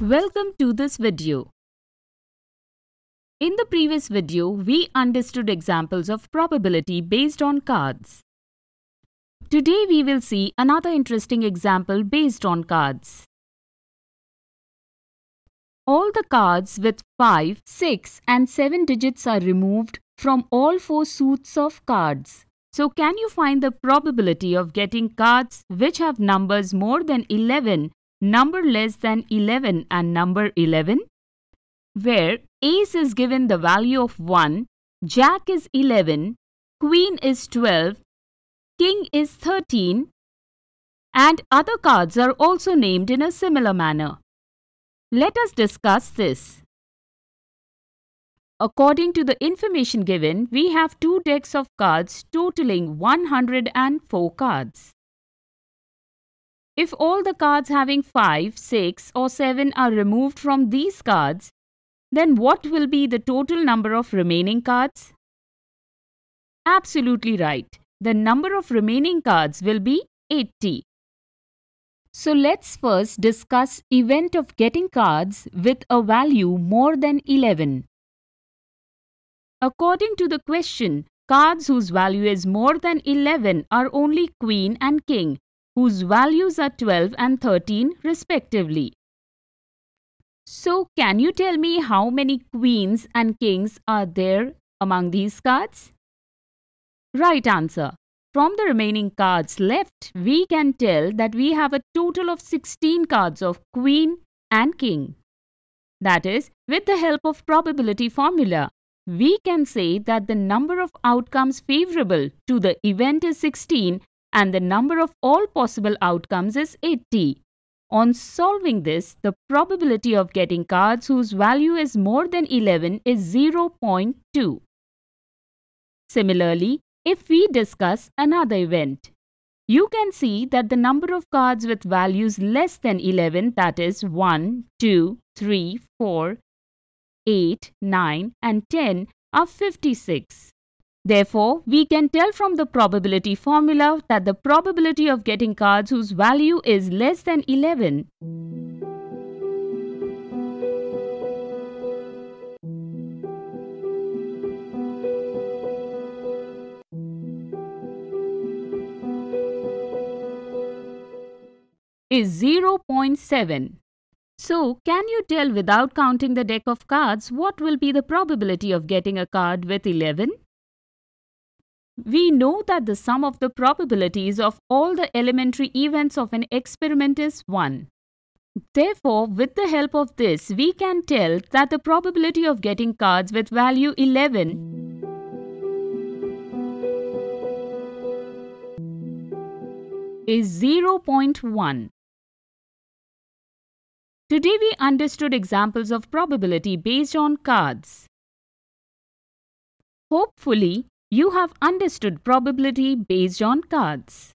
Welcome to this video. In the previous video, we understood examples of probability based on cards. Today we will see another interesting example based on cards. All the cards with 5, 6 and 7 digits are removed from all four suits of cards. So can you find the probability of getting cards which have numbers more than 11 number less than 11 and number 11, where ace is given the value of 1, jack is 11, queen is 12, king is 13, and other cards are also named in a similar manner. Let us discuss this. According to the information given, we have two decks of cards totaling 104 cards. If all the cards having 5, 6 or 7 are removed from these cards, then what will be the total number of remaining cards? Absolutely right. The number of remaining cards will be 80. So let's first discuss event of getting cards with a value more than 11. According to the question, cards whose value is more than 11 are only queen and king whose values are 12 and 13 respectively. So, can you tell me how many queens and kings are there among these cards? Right answer. From the remaining cards left, we can tell that we have a total of 16 cards of queen and king. That is, with the help of probability formula, we can say that the number of outcomes favorable to the event is 16 and the number of all possible outcomes is 80. On solving this, the probability of getting cards whose value is more than 11 is 0.2. Similarly, if we discuss another event, you can see that the number of cards with values less than 11 that is 1, 2, 3, 4, 8, 9 and 10 are 56. Therefore, we can tell from the probability formula that the probability of getting cards whose value is less than 11 is 0.7. So, can you tell without counting the deck of cards what will be the probability of getting a card with 11? We know that the sum of the probabilities of all the elementary events of an experiment is 1. Therefore, with the help of this, we can tell that the probability of getting cards with value 11 is 0.1. Today we understood examples of probability based on cards. Hopefully, you have understood probability based on cards.